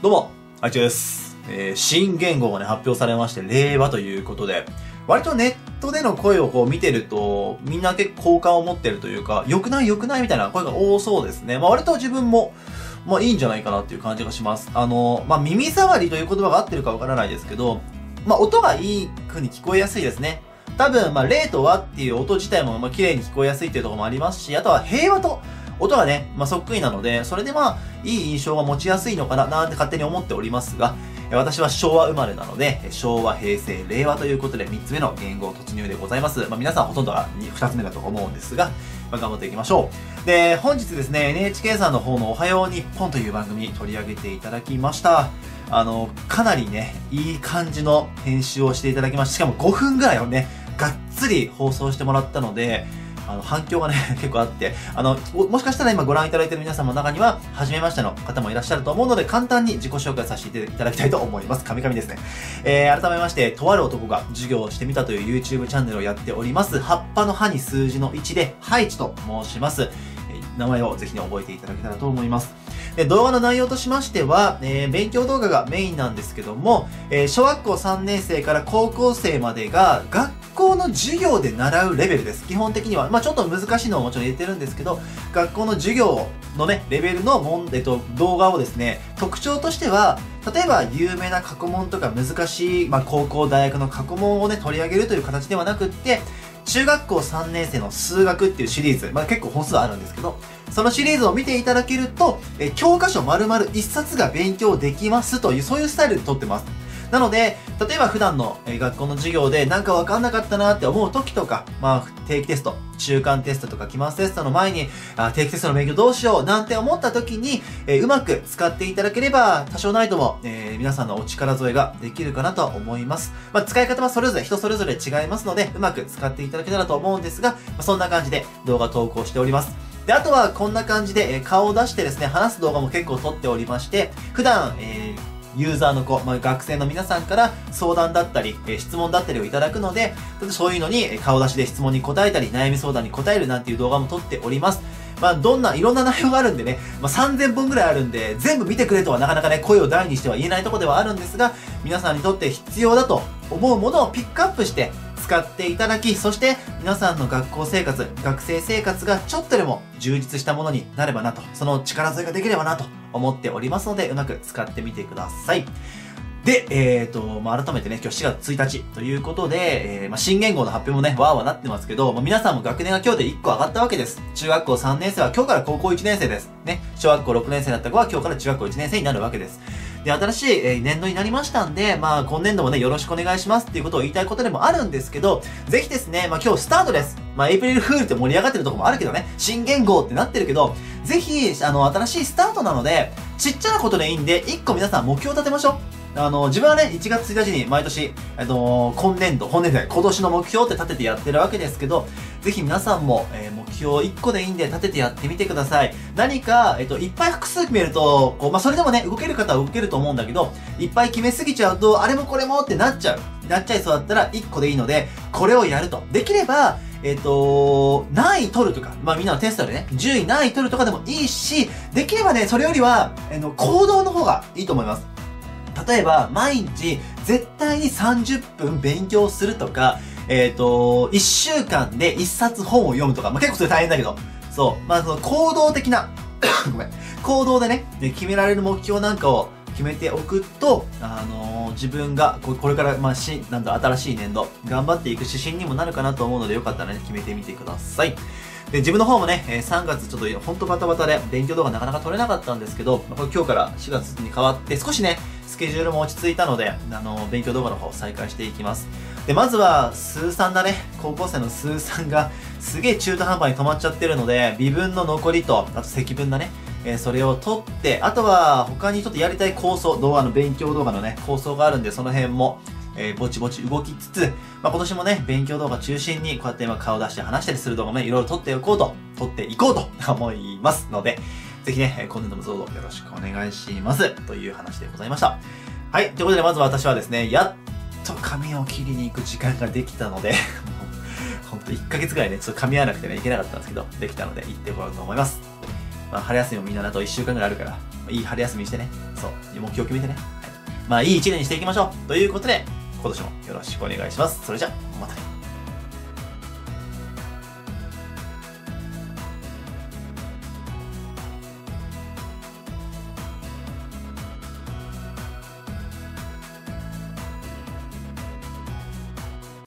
どうも、あいちです。えー、新言語がね、発表されまして、令和ということで、割とネットでの声をこう見てると、みんな結構好感を持ってるというか、良くない良くないみたいな声が多そうですね。まあ割と自分も、まあいいんじゃないかなっていう感じがします。あの、まあ耳障りという言葉が合ってるかわからないですけど、まあ音がいい風に聞こえやすいですね。多分、まあ、例とはっていう音自体も、まあ、綺麗に聞こえやすいっていうところもありますし、あとは平和と音がね、まあ、そっくりなので、それでまあ、いい印象が持ちやすいのかな、なんて勝手に思っておりますが、私は昭和生まれなので、昭和、平成、令和ということで3つ目の言語突入でございます。まあ、皆さんほとんどが2つ目だと思うんですが、まあ、頑張っていきましょう。で、本日ですね、NHK さんの方のおはよう日本という番組取り上げていただきました。あの、かなりね、いい感じの編集をしていただきました。しかも5分ぐらいをね、がっつり放送してもらったので、あの、反響がね、結構あって、あの、もしかしたら今ご覧いただいている皆様の中には、初めましての方もいらっしゃると思うので、簡単に自己紹介させていただきたいと思います。神々ですね。えー、改めまして、とある男が授業をしてみたという YouTube チャンネルをやっております。葉っぱの葉に数字の1で、ハイチと申します。名前をぜひね、覚えていただけたらと思います。で動画の内容としましては、えー、勉強動画がメインなんですけども、えー、小学校3年生から高校生までが学校の授業で習うレベルです。基本的には。まあちょっと難しいのももちろん入れてるんですけど、学校の授業のね、レベルのもん、えっと、動画をですね、特徴としては、例えば有名な過去問とか難しい、まあ高校、大学の過去問をね、取り上げるという形ではなくって、中学校3年生の数学っていうシリーズ、まあ、結構本数あるんですけど、そのシリーズを見ていただけると、え教科書丸々1冊が勉強できますという、そういうスタイルで撮ってます。なので、例えば普段の学校の授業でなんかわかんなかったなって思う時とか、まあ定期テスト、中間テストとか期末テストの前に、あ定期テストの勉強どうしようなんて思った時に、えー、うまく使っていただければ、多少ないとも、えー、皆さんのお力添えができるかなと思います。まあ使い方はそれぞれ人それぞれ違いますので、うまく使っていただけたらと思うんですが、まあ、そんな感じで動画投稿しております。で、あとはこんな感じで、え顔を出してですね、話す動画も結構撮っておりまして、普段、えーユーザーの子、まあ、学生の皆さんから相談だったり、え、質問だったりをいただくので、そういうのに顔出しで質問に答えたり、悩み相談に答えるなんていう動画も撮っております。まあ、どんな、いろんな内容があるんでね、まあ、3000本ぐらいあるんで、全部見てくれとはなかなかね、声を大にしては言えないところではあるんですが、皆さんにとって必要だと思うものをピックアップして、使っていただき、そして皆さんの学校生活、学生生活がちょっとでも充実したものになればなと、その力添えができればなと思っておりますので、うまく使ってみてください。で、えっ、ー、と、まあ、改めてね、今日4月1日ということで、えー、まあ、新言語の発表もね、わーわーなってますけど、まあ、皆さんも学年が今日で1個上がったわけです。中学校3年生は今日から高校1年生です。ね。小学校6年生だった子は今日から中学校1年生になるわけです。で、新しい、え年度になりましたんで、まあ、今年度もね、よろしくお願いしますっていうことを言いたいことでもあるんですけど、ぜひですね、まあ今日スタートです。まあ、エイプリルフールって盛り上がってるとこもあるけどね、新言語ってなってるけど、ぜひ、あの、新しいスタートなので、ちっちゃなことでいいんで、1個皆さん目標を立てましょう。あの、自分はね、1月1日に毎年、えっと、今年度、本年度今年の目標って立ててやってるわけですけど、ぜひ皆さんも、え、目標1個でいいんで立ててやってみてください。何か、えっと、いっぱい複数決めると、こう、まあ、それでもね、動ける方は動けると思うんだけど、いっぱい決めすぎちゃうと、あれもこれもってなっちゃう。なっちゃいそうだったら1個でいいので、これをやると。できれば、えっ、と、何位取るとか、まあみんなのテストでね、10位何位取るとかでもいいし、できればね、それよりは、えの、行動の方がいいと思います。例えば、毎日絶対に30分勉強するとか、えっ、ー、と、1週間で1冊本を読むとか、まあ、結構それ大変だけど、そう、まあその行動的な ごめん、行動でね、で決められる目標なんかを決めておくと、あのー、自分がこれから、まあ、し、なんだ、新しい年度、頑張っていく指針にもなるかなと思うので、よかったらね、決めてみてください。で、自分の方もね、3月ちょっとほんとバタバタで勉強動画なかなか撮れなかったんですけど、今日から4月に変わって少しね、スケジュールも落ち着いたので、あの、勉強動画の方再開していきます。で、まずは、数3だね。高校生の数3がすげえ中途半端に止まっちゃってるので、微分の残りと、あと積分だね。えー、それを取って、あとは他にちょっとやりたい構想、動画の勉強動画のね、構想があるんで、その辺も、えー、ぼちぼち動きつつ、まあ、今年もね、勉強動画中心に、こうやって今顔出して話したりする動画もね、いろいろ撮っておこうと、撮っていこうと思いますので、ぜひね、今年度もどうぞよろしくお願いします。という話でございました。はい、ということでまず私はですね、やっと髪を切りに行く時間ができたのでほんと1ヶ月ぐらいね、ちょっと噛み合わなくてね、いけなかったんですけど、できたので行ってこようと思います。まあ、春休みもみんなだと1週間ぐらいあるから、いい春休みにしてね。そう。目標決めてね。はい、まあ、いい1年にしていきましょう。ということで、今年もよろしくお願いします。それじゃ、またね。